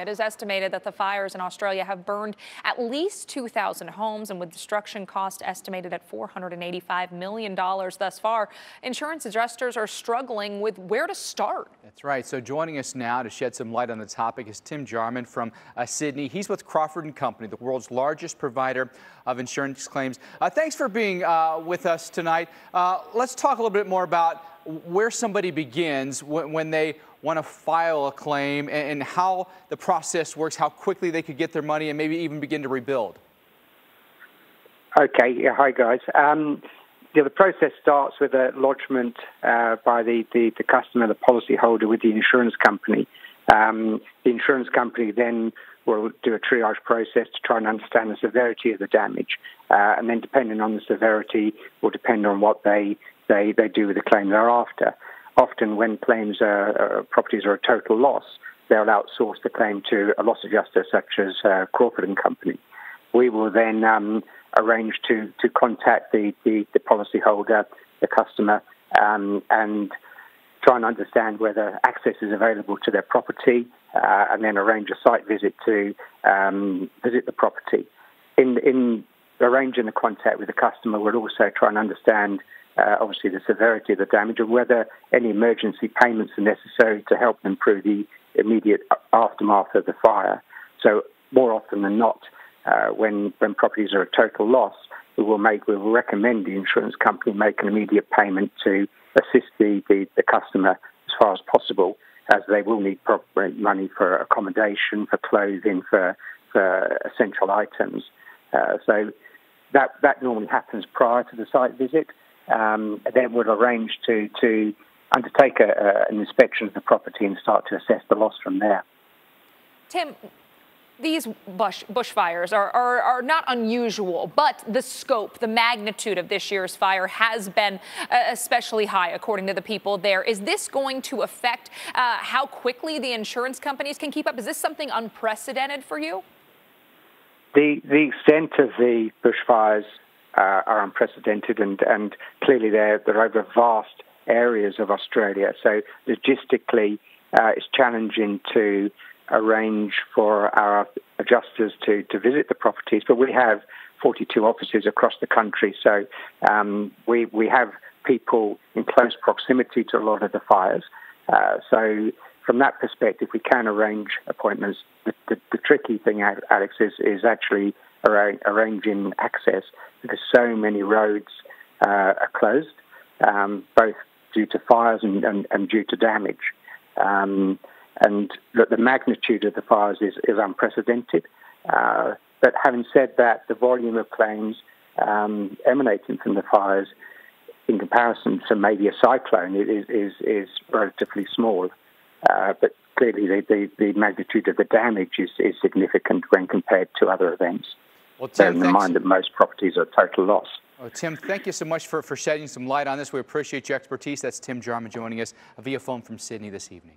It is estimated that the fires in Australia have burned at least 2,000 homes, and with destruction cost estimated at $485 million thus far, insurance adjusters are struggling with where to start. That's right. So joining us now to shed some light on the topic is Tim Jarman from uh, Sydney. He's with Crawford & Company, the world's largest provider of insurance claims. Uh, thanks for being uh, with us tonight. Uh, let's talk a little bit more about where somebody begins when, they want to file a claim and, and, how the process works, how quickly they could get their money and maybe even begin to rebuild. Okay, yeah, hi guys. Um, yeah, the process starts with a lodgement uh, by the, the, the, customer, the policyholder, with the insurance company. Um, the insurance company then will do a triage process to try and understand the severity of the damage, uh, and then depending on the severity, will depend on what they they, they do with the claim thereafter. Often, when claims are, uh, properties are a total loss, they'll outsource the claim to a loss adjuster such as uh, Crawford and Company. We will then um, arrange to, to contact the, the, the policyholder, the customer, um, and try and understand whether access is available to their property, uh, and then arrange a site visit to um, visit the property. In, in arranging the contact with the customer, we'll also try and understand uh, obviously the severity of the damage and whether any emergency payments are necessary to help them through the immediate aftermath of the fire. So more often than not, uh, when when properties are a total loss, we will make we will recommend the insurance company make an immediate payment to assist the, the, the customer as far as possible, as they will need money for accommodation, for clothing, for for essential items. Uh, so that that normally happens prior to the site visit um, then would arrange to, to undertake a, a, an inspection of the property and start to assess the loss from there. Tim, these bush, bushfires are, are, are, not unusual, but the scope, the magnitude of this year's fire has been uh, especially high, according to the people there. Is this going to affect uh, how quickly the insurance companies can keep up? Is this something unprecedented for you? The, the extent of the bushfires uh, are unprecedented, and, and clearly they're, they're over vast areas of Australia. So logistically, uh, it's challenging to arrange for our adjusters to, to visit the properties, but we have 42 offices across the country, so um, we, we have people in close proximity to a lot of the fires. Uh, so from that perspective, we can arrange appointments. The, the, the tricky thing, Alex, is, is actually arranging access because so many roads uh, are closed, um, both due to fires and, and, and due to damage. Um, and the, the, magnitude of the fires is, is unprecedented. Uh, but having said that, the volume of claims um, emanating from the fires in comparison to maybe a cyclone is, is, is relatively small. Uh, but clearly, the, the, the, magnitude of the damage is, is significant when compared to other events. Well, Tim, bearing in mind that most properties are total loss. Oh, Tim, thank you so much for, for shedding some light on this. We appreciate your expertise. That's Tim Jarman joining us via phone from Sydney this evening.